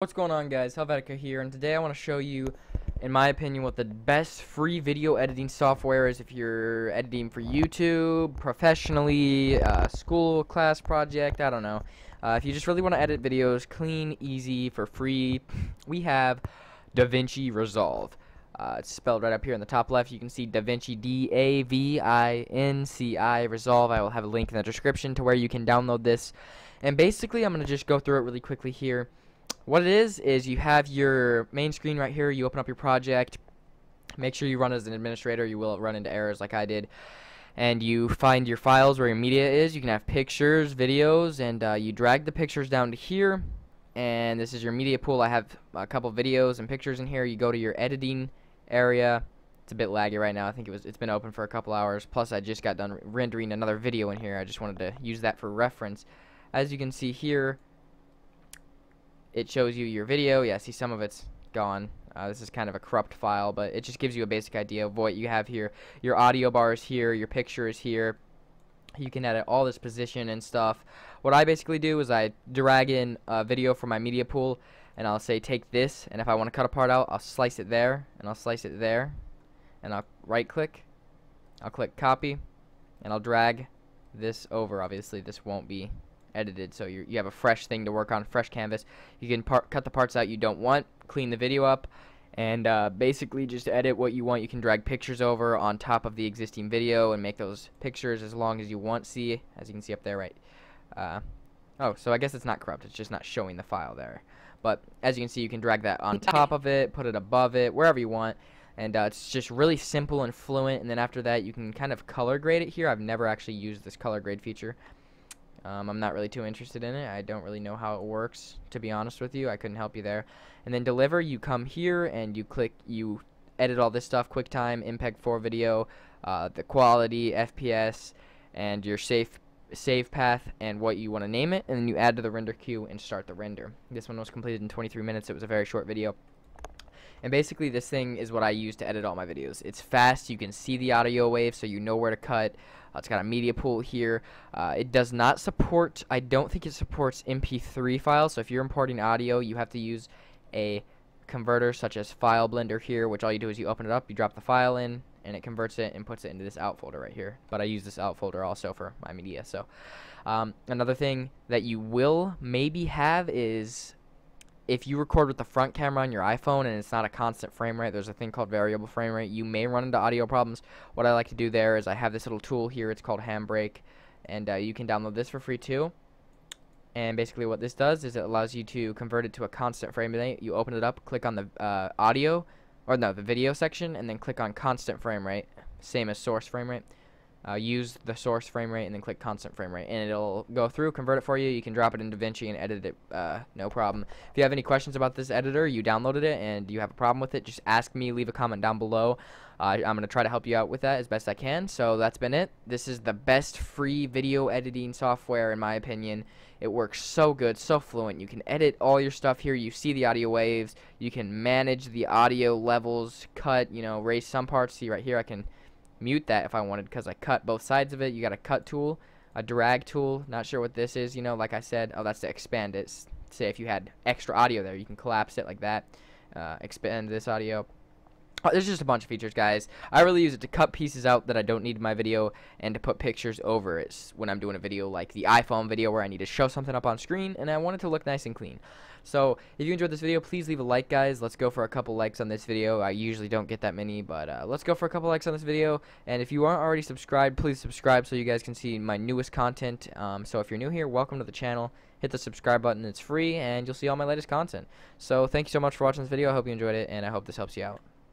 What's going on guys, Helvetica here, and today I want to show you, in my opinion, what the best free video editing software is if you're editing for YouTube, professionally, uh, school, class project, I don't know. Uh, if you just really want to edit videos clean, easy, for free, we have DaVinci Resolve. Uh, it's spelled right up here in the top left. You can see DaVinci D-A-V-I-N-C-I Resolve. I will have a link in the description to where you can download this. And basically, I'm going to just go through it really quickly here. What it is, is you have your main screen right here. You open up your project. Make sure you run as an administrator. You will run into errors like I did. And you find your files where your media is. You can have pictures, videos, and uh, you drag the pictures down to here. And this is your media pool. I have a couple videos and pictures in here. You go to your editing area. It's a bit laggy right now. I think it was it's been open for a couple hours. Plus I just got done rendering another video in here. I just wanted to use that for reference. As you can see here, it shows you your video. Yeah, see some of it's gone. Uh, this is kind of a corrupt file, but it just gives you a basic idea of what you have here. Your audio bar is here, your picture is here. You can edit all this position and stuff. What I basically do is I drag in a video from my media pool and I'll say take this and if I want to cut a part out I'll slice it there and I'll slice it there and I'll right click I'll click copy and I'll drag this over obviously this won't be edited so you you have a fresh thing to work on fresh canvas you can cut the parts out you don't want clean the video up and uh, basically just edit what you want you can drag pictures over on top of the existing video and make those pictures as long as you want see as you can see up there right uh, oh so I guess it's not corrupt it's just not showing the file there but as you can see, you can drag that on top of it, put it above it, wherever you want. And uh, it's just really simple and fluent. And then after that, you can kind of color grade it here. I've never actually used this color grade feature. Um, I'm not really too interested in it. I don't really know how it works, to be honest with you. I couldn't help you there. And then deliver, you come here and you click, you edit all this stuff, QuickTime, MPEG 4 video, uh, the quality, FPS, and your safe save path and what you want to name it, and then you add to the render queue and start the render. This one was completed in 23 minutes. It was a very short video. And basically this thing is what I use to edit all my videos. It's fast, you can see the audio wave so you know where to cut. Uh, it's got a media pool here. Uh, it does not support, I don't think it supports MP3 files, so if you're importing audio you have to use a converter such as File Blender here, which all you do is you open it up, you drop the file in, and it converts it and puts it into this out folder right here. But I use this out folder also for my media. So um, another thing that you will maybe have is if you record with the front camera on your iPhone and it's not a constant frame rate, there's a thing called variable frame rate. You may run into audio problems. What I like to do there is I have this little tool here. It's called Handbrake, and uh, you can download this for free too. And basically what this does is it allows you to convert it to a constant frame rate. You open it up, click on the uh, audio, or no, the video section, and then click on constant frame rate, same as source frame rate. Uh, use the source frame rate and then click constant frame rate and it'll go through convert it for you. You can drop it in DaVinci and edit it uh, no problem. If you have any questions about this editor you downloaded it and you have a problem with it just ask me leave a comment down below. Uh, I'm gonna try to help you out with that as best I can. So that's been it. This is the best free video editing software in my opinion. It works so good so fluent. You can edit all your stuff here. You see the audio waves. You can manage the audio levels cut you know raise some parts. See right here I can mute that if I wanted because I cut both sides of it. You got a cut tool, a drag tool. Not sure what this is. You know, like I said, oh, that's to expand it. Say if you had extra audio there, you can collapse it like that. Uh, expand this audio. Oh, there's just a bunch of features, guys. I really use it to cut pieces out that I don't need in my video and to put pictures over it when I'm doing a video like the iPhone video where I need to show something up on screen and I want it to look nice and clean. So, if you enjoyed this video, please leave a like, guys. Let's go for a couple likes on this video. I usually don't get that many, but uh, let's go for a couple likes on this video. And if you aren't already subscribed, please subscribe so you guys can see my newest content. Um, so, if you're new here, welcome to the channel. Hit the subscribe button. It's free, and you'll see all my latest content. So, thank you so much for watching this video. I hope you enjoyed it, and I hope this helps you out